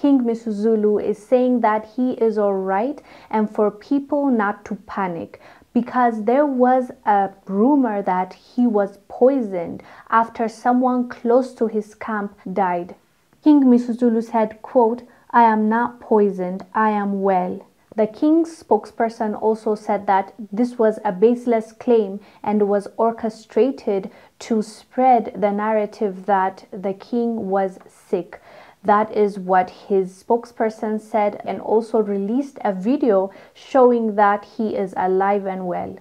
King Misuzulu is saying that he is alright and for people not to panic because there was a rumor that he was poisoned after someone close to his camp died. King Misuzulu said, quote, I am not poisoned, I am well. The king's spokesperson also said that this was a baseless claim and was orchestrated to spread the narrative that the king was sick. That is what his spokesperson said and also released a video showing that he is alive and well.